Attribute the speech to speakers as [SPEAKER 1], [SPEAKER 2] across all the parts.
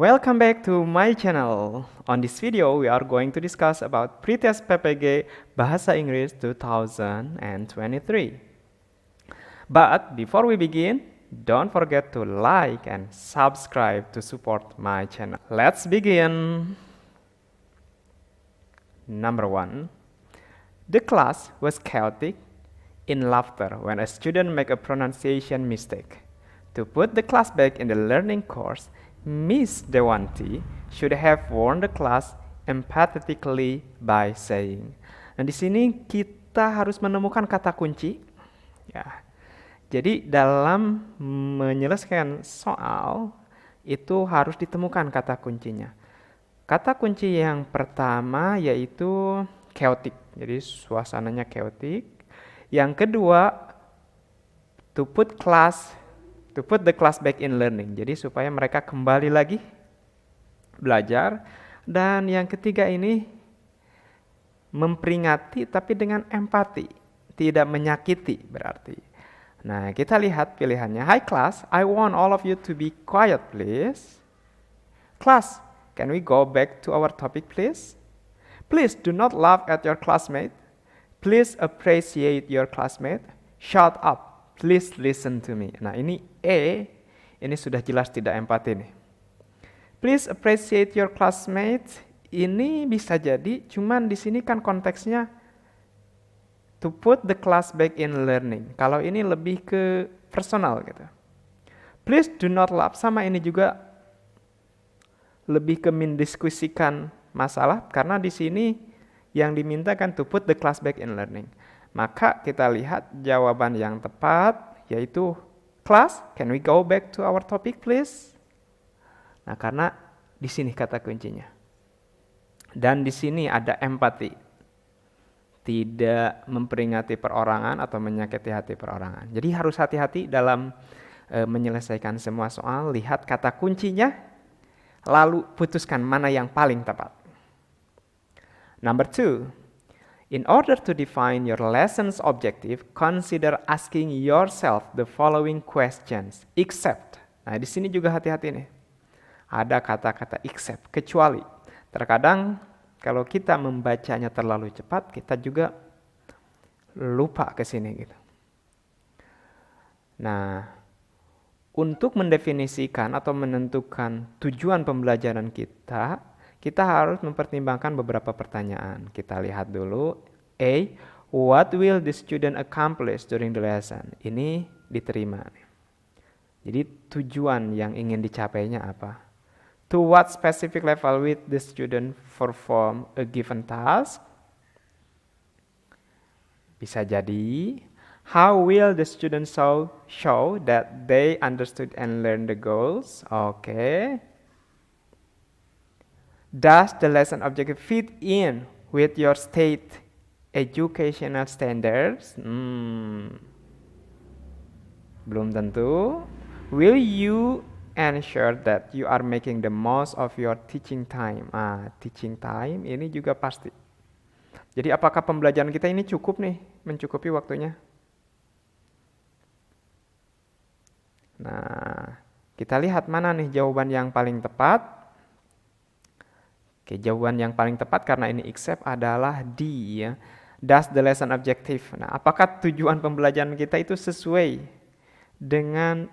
[SPEAKER 1] Welcome back to my channel. On this video, we are going to discuss about Pretest PPG Bahasa Inggris 2023. But before we begin, don't forget to like and subscribe to support my channel. Let's begin. Number one, the class was chaotic in laughter when a student make a pronunciation mistake. To put the class back in the learning course, Miss Dewanti should have warned the class empathetically by saying. Nah, di sini kita harus menemukan kata kunci. Ya. Jadi dalam menyelesaikan soal itu harus ditemukan kata kuncinya. Kata kunci yang pertama yaitu chaotic. Jadi suasananya chaotic. Yang kedua to put class to put the class back in learning. Jadi supaya mereka kembali lagi belajar dan yang ketiga ini memperingati tapi dengan empati, tidak menyakiti berarti. Nah, kita lihat pilihannya. Hi class, I want all of you to be quiet please. Class, can we go back to our topic please? Please do not laugh at your classmate. Please appreciate your classmate. Shut up. Please listen to me. Nah, ini E, ini sudah jelas tidak empati nih. Please appreciate your classmate. Ini bisa jadi, cuman di sini kan konteksnya to put the class back in learning. Kalau ini lebih ke personal gitu. Please do not laugh. Sama ini juga lebih ke mendiskusikan masalah karena di sini yang diminta kan to put the class back in learning. Maka kita lihat jawaban yang tepat yaitu class, can we go back to our topic please? Nah, karena di sini kata kuncinya. Dan di sini ada empati. Tidak memperingati perorangan atau menyakiti hati perorangan. Jadi harus hati-hati dalam e, menyelesaikan semua soal, lihat kata kuncinya, lalu putuskan mana yang paling tepat. Number two, in order to define your lesson's objective, consider asking yourself the following questions, except. Nah, di sini juga hati-hati nih. Ada kata-kata except, kecuali. Terkadang kalau kita membacanya terlalu cepat, kita juga lupa ke sini gitu. Nah, untuk mendefinisikan atau menentukan tujuan pembelajaran kita, kita harus mempertimbangkan beberapa pertanyaan. Kita lihat dulu. A. What will the student accomplish during the lesson? Ini diterima. Jadi tujuan yang ingin dicapainya apa? To what specific level will the student perform a given task? Bisa jadi How will the student show, show that they understood and learned the goals? Oke. Okay. Does the lesson objective fit in with your state educational standards? Hmm. Belum tentu. Will you ensure that you are making the most of your teaching time? Ah, teaching time ini juga pasti. Jadi apakah pembelajaran kita ini cukup nih, mencukupi waktunya? Nah, kita lihat mana nih jawaban yang paling tepat. Oke, jawaban yang paling tepat karena ini accept adalah D ya. Does the lesson objective. Nah, apakah tujuan pembelajaran kita itu sesuai dengan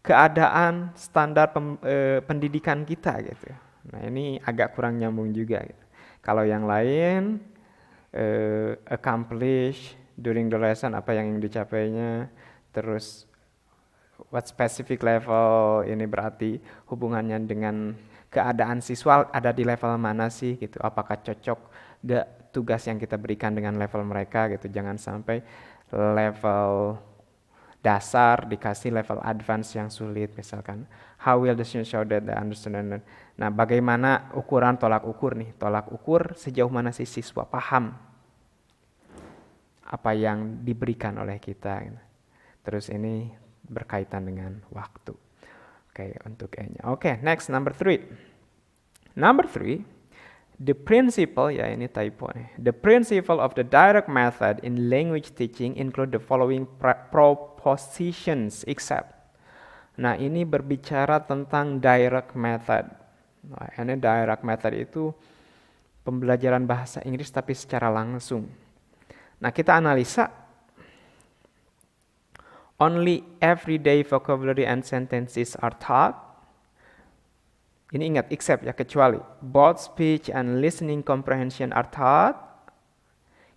[SPEAKER 1] keadaan standar pem, e, pendidikan kita gitu. Nah, ini agak kurang nyambung juga gitu. Kalau yang lain e, accomplish during the lesson apa yang dicapainya, terus what specific level ini berarti hubungannya dengan keadaan siswa ada di level mana sih gitu? Apakah cocok gak tugas yang kita berikan dengan level mereka gitu? Jangan sampai level dasar dikasih level advance yang sulit misalkan how will the student show that they understand nah bagaimana ukuran tolak ukur nih? Tolak ukur sejauh mana sih siswa paham apa yang diberikan oleh kita gitu. terus ini berkaitan dengan waktu Oke, okay, untuk E-nya. Oke, okay, next number three. Number three, the principle ya ini typo nih. The principle of the direct method in language teaching include the following propositions except. Nah, ini berbicara tentang direct method. Nah, ini direct method itu pembelajaran bahasa Inggris tapi secara langsung. Nah, kita analisa only everyday vocabulary and sentences are taught. Ini ingat, except ya, kecuali. Both speech and listening comprehension are taught.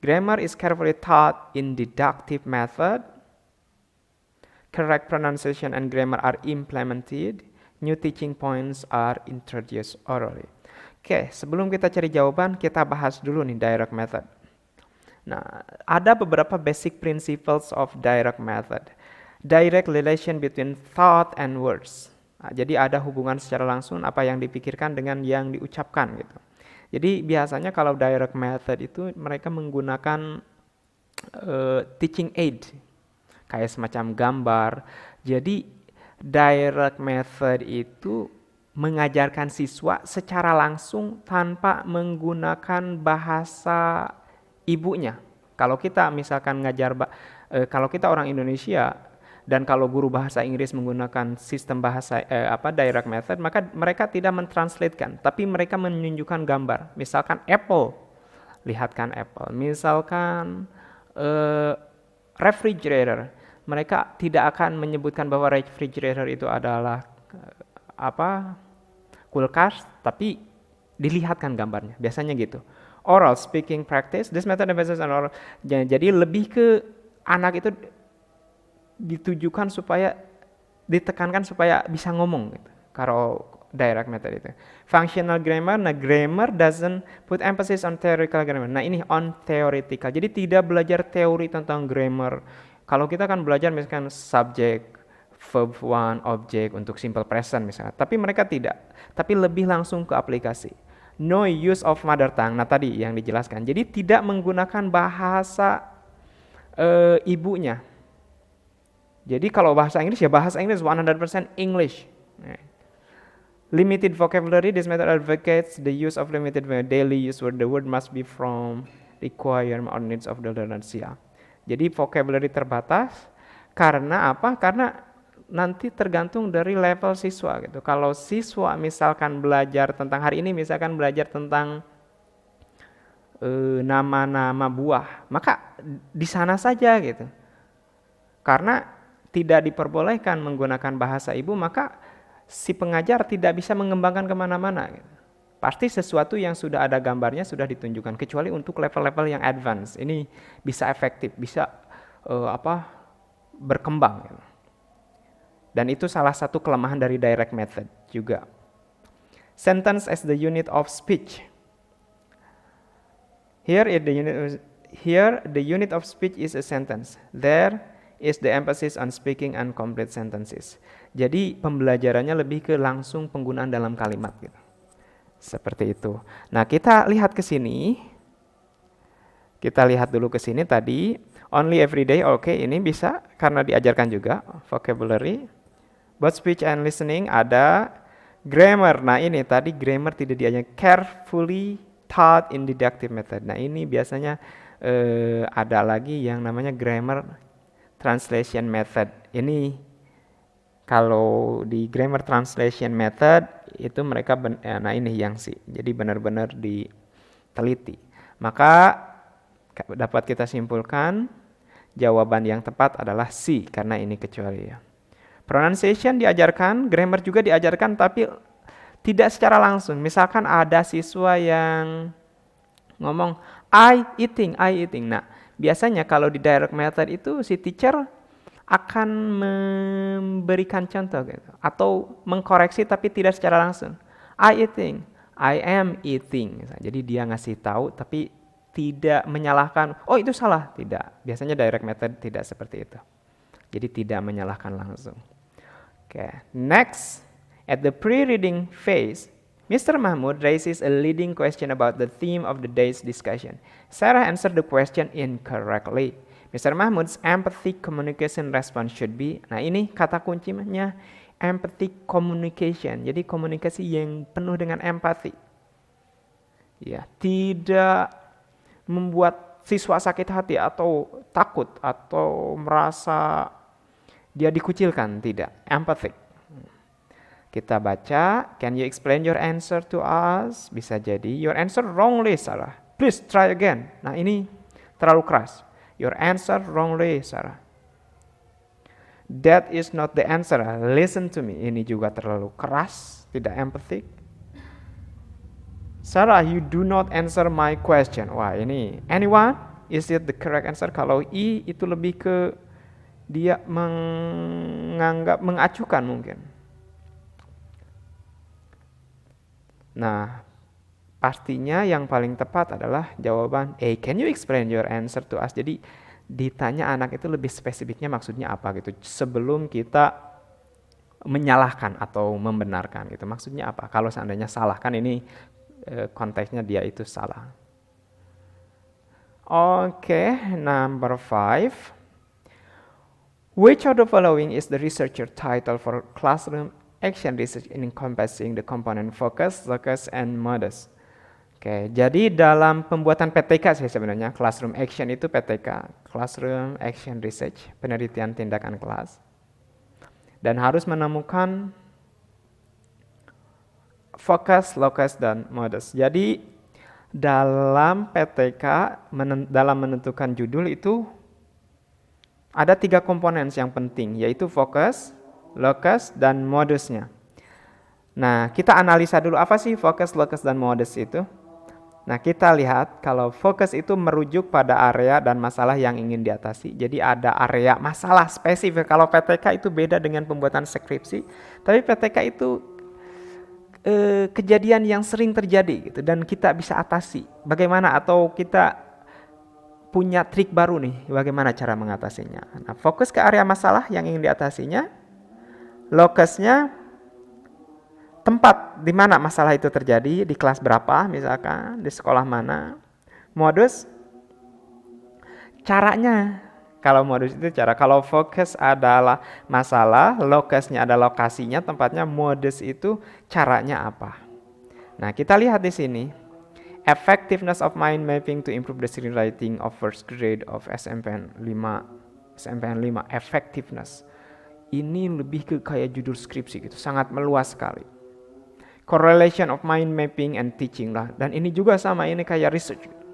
[SPEAKER 1] Grammar is carefully taught in deductive method. Correct pronunciation and grammar are implemented. New teaching points are introduced orally. Oke, sebelum kita cari jawaban, kita bahas dulu nih direct method. Nah, ada beberapa basic principles of direct method direct relation between thought and words. Nah, jadi ada hubungan secara langsung apa yang dipikirkan dengan yang diucapkan gitu. Jadi biasanya kalau direct method itu mereka menggunakan uh, teaching aid kayak semacam gambar. Jadi direct method itu mengajarkan siswa secara langsung tanpa menggunakan bahasa ibunya. Kalau kita misalkan ngajar, uh, kalau kita orang Indonesia dan kalau guru bahasa Inggris menggunakan sistem bahasa eh, apa direct method maka mereka tidak mentranslatekan tapi mereka menunjukkan gambar. Misalkan apple. Lihatkan apple. Misalkan eh, refrigerator. Mereka tidak akan menyebutkan bahwa refrigerator itu adalah eh, apa kulkas tapi dilihatkan gambarnya. Biasanya gitu. Oral speaking practice this method emphasizes on oral. Jadi lebih ke anak itu ditujukan supaya ditekankan supaya bisa ngomong gitu. Kalau direct method itu. Functional grammar, nah grammar doesn't put emphasis on theoretical grammar. Nah ini on theoretical. Jadi tidak belajar teori tentang grammar. Kalau kita kan belajar misalkan subject, verb one, object untuk simple present misalnya. Tapi mereka tidak. Tapi lebih langsung ke aplikasi. No use of mother tongue. Nah tadi yang dijelaskan. Jadi tidak menggunakan bahasa uh, ibunya jadi kalau bahasa Inggris ya bahasa Inggris 100% English. Limited vocabulary, this method advocates the use of limited daily use where the word must be from requirement or needs of the learner. Ya. Jadi vocabulary terbatas karena apa? Karena nanti tergantung dari level siswa gitu. Kalau siswa misalkan belajar tentang hari ini misalkan belajar tentang eh, nama-nama uh, buah, maka di sana saja gitu. Karena tidak diperbolehkan menggunakan bahasa ibu, maka si pengajar tidak bisa mengembangkan ke mana-mana. Pasti sesuatu yang sudah ada gambarnya sudah ditunjukkan, kecuali untuk level-level yang advance. Ini bisa efektif, bisa uh, apa berkembang. Dan itu salah satu kelemahan dari direct method juga. Sentence as the unit of speech. Here the unit here the unit of speech is a sentence. There is the emphasis on speaking and complete sentences. Jadi pembelajarannya lebih ke langsung penggunaan dalam kalimat gitu. Seperti itu. Nah, kita lihat ke sini. Kita lihat dulu ke sini tadi only everyday oke okay, ini bisa karena diajarkan juga vocabulary. But speech and listening ada grammar. Nah, ini tadi grammar tidak diajarkan carefully taught in deductive method. Nah, ini biasanya eh, ada lagi yang namanya grammar translation method. Ini kalau di grammar translation method itu mereka ben, ya, nah ini yang sih. Jadi benar-benar diteliti. Maka dapat kita simpulkan jawaban yang tepat adalah C karena ini kecuali ya. Pronunciation diajarkan, grammar juga diajarkan tapi tidak secara langsung. Misalkan ada siswa yang ngomong I eating, I eating. Nah, biasanya kalau di direct method itu si teacher akan memberikan contoh gitu atau mengkoreksi tapi tidak secara langsung. I eating, I am eating. Jadi dia ngasih tahu tapi tidak menyalahkan, oh itu salah, tidak. Biasanya direct method tidak seperti itu. Jadi tidak menyalahkan langsung. Oke, okay. next at the pre-reading phase, Mr. Mahmud raises a leading question about the theme of the day's discussion. Sarah answered the question incorrectly. Mr. Mahmud's empathy communication response should be, nah ini kata kuncinya empathy communication. Jadi komunikasi yang penuh dengan empati. Ya, tidak membuat siswa sakit hati atau takut atau merasa dia dikucilkan, tidak. Empathic. Kita baca, can you explain your answer to us? Bisa jadi, your answer wrongly, Sarah. Please try again. Nah ini terlalu keras. Your answer wrongly, Sarah. That is not the answer. Listen to me. Ini juga terlalu keras, tidak empathetic. Sarah, you do not answer my question. Wah, ini anyone? Is it the correct answer? Kalau I itu lebih ke dia menganggap mengacukan mungkin. Nah, pastinya yang paling tepat adalah jawaban A. Can you explain your answer to us? Jadi ditanya anak itu lebih spesifiknya maksudnya apa gitu sebelum kita menyalahkan atau membenarkan gitu. Maksudnya apa? Kalau seandainya salah kan ini e, konteksnya dia itu salah. Oke, okay, number five. Which of the following is the researcher title for classroom action research encompassing the component focus, locus, and modus. Oke, jadi dalam pembuatan PTK sih sebenarnya classroom action itu PTK, classroom action research, penelitian tindakan kelas. Dan harus menemukan fokus, locus, dan modus. Jadi dalam PTK, dalam menentukan judul itu ada tiga komponen yang penting, yaitu fokus, locus, dan modusnya. Nah, kita analisa dulu apa sih fokus, locus, dan modus itu. Nah, kita lihat kalau fokus itu merujuk pada area dan masalah yang ingin diatasi. Jadi ada area masalah spesifik. Kalau PTK itu beda dengan pembuatan skripsi, tapi PTK itu eh, kejadian yang sering terjadi gitu dan kita bisa atasi. Bagaimana atau kita punya trik baru nih, bagaimana cara mengatasinya. Nah, fokus ke area masalah yang ingin diatasinya, Lokasnya tempat di mana masalah itu terjadi, di kelas berapa misalkan, di sekolah mana. Modus caranya. Kalau modus itu cara, kalau fokus adalah masalah, lokasnya ada lokasinya, tempatnya, modus itu caranya apa. Nah, kita lihat di sini. Effectiveness of mind mapping to improve the screenwriting of first grade of SMPN 5. SMPN 5, effectiveness ini lebih ke kayak judul skripsi gitu, sangat meluas sekali. Correlation of mind mapping and teaching lah, dan ini juga sama ini kayak research. Gitu.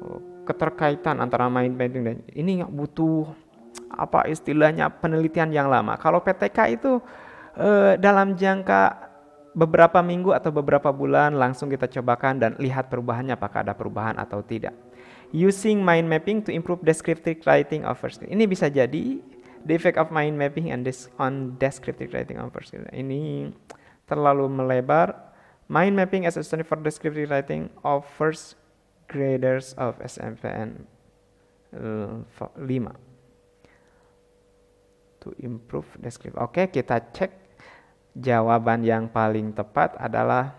[SPEAKER 1] Oh, keterkaitan antara mind mapping dan ini butuh apa istilahnya penelitian yang lama. Kalau PTK itu eh, dalam jangka beberapa minggu atau beberapa bulan langsung kita cobakan dan lihat perubahannya apakah ada perubahan atau tidak. Using mind mapping to improve descriptive writing of first. Ini bisa jadi the effect of mind mapping and this on descriptive writing on grade. Ini terlalu melebar. Mind mapping as a study for descriptive writing of first graders of SMPN uh, 5 to improve descriptive. Oke, okay, kita cek jawaban yang paling tepat adalah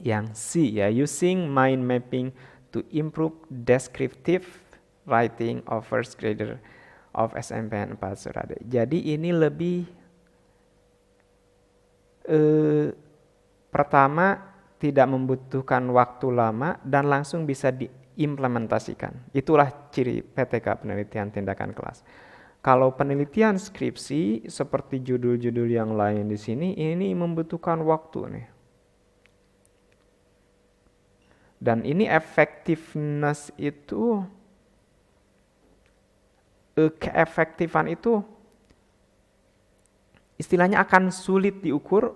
[SPEAKER 1] yang C ya, using mind mapping to improve descriptive writing of first grader of SMPN 4 Surade. Jadi ini lebih eh, pertama tidak membutuhkan waktu lama dan langsung bisa diimplementasikan. Itulah ciri PTK penelitian tindakan kelas. Kalau penelitian skripsi seperti judul-judul yang lain di sini ini membutuhkan waktu nih. Dan ini effectiveness itu uh, keefektifan itu istilahnya akan sulit diukur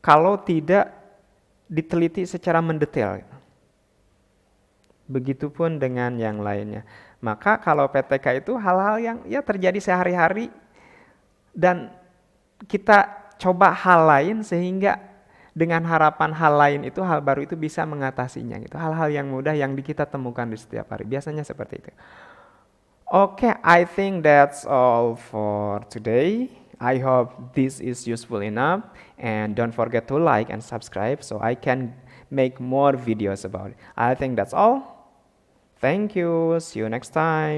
[SPEAKER 1] kalau tidak diteliti secara mendetail. Begitupun dengan yang lainnya. Maka kalau PTK itu hal-hal yang ya terjadi sehari-hari dan kita coba hal lain sehingga dengan harapan hal lain itu hal baru itu bisa mengatasinya gitu. Hal-hal yang mudah yang kita temukan di setiap hari. Biasanya seperti itu. Okay, I think that's all for today. I hope this is useful enough and don't forget to like and subscribe so I can make more videos about it. I think that's all. Thank you. See you next time.